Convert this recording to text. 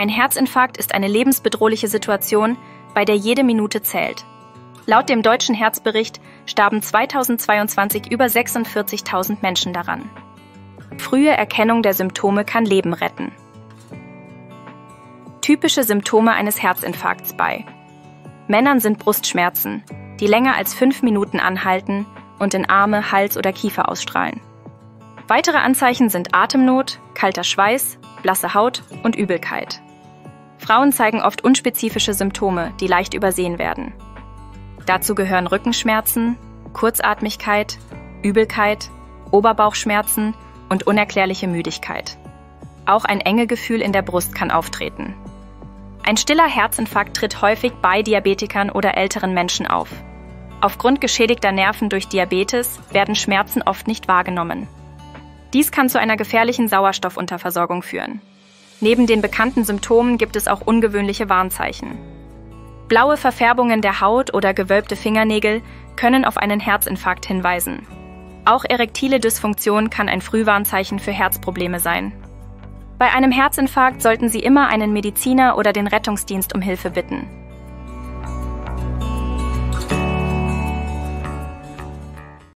Ein Herzinfarkt ist eine lebensbedrohliche Situation, bei der jede Minute zählt. Laut dem deutschen Herzbericht starben 2022 über 46.000 Menschen daran. Frühe Erkennung der Symptome kann Leben retten. Typische Symptome eines Herzinfarkts bei Männern sind Brustschmerzen, die länger als fünf Minuten anhalten und in Arme, Hals oder Kiefer ausstrahlen. Weitere Anzeichen sind Atemnot, kalter Schweiß, blasse Haut und Übelkeit. Frauen zeigen oft unspezifische Symptome, die leicht übersehen werden. Dazu gehören Rückenschmerzen, Kurzatmigkeit, Übelkeit, Oberbauchschmerzen und unerklärliche Müdigkeit. Auch ein enge Gefühl in der Brust kann auftreten. Ein stiller Herzinfarkt tritt häufig bei Diabetikern oder älteren Menschen auf. Aufgrund geschädigter Nerven durch Diabetes werden Schmerzen oft nicht wahrgenommen. Dies kann zu einer gefährlichen Sauerstoffunterversorgung führen. Neben den bekannten Symptomen gibt es auch ungewöhnliche Warnzeichen. Blaue Verfärbungen der Haut oder gewölbte Fingernägel können auf einen Herzinfarkt hinweisen. Auch erektile Dysfunktion kann ein Frühwarnzeichen für Herzprobleme sein. Bei einem Herzinfarkt sollten Sie immer einen Mediziner oder den Rettungsdienst um Hilfe bitten.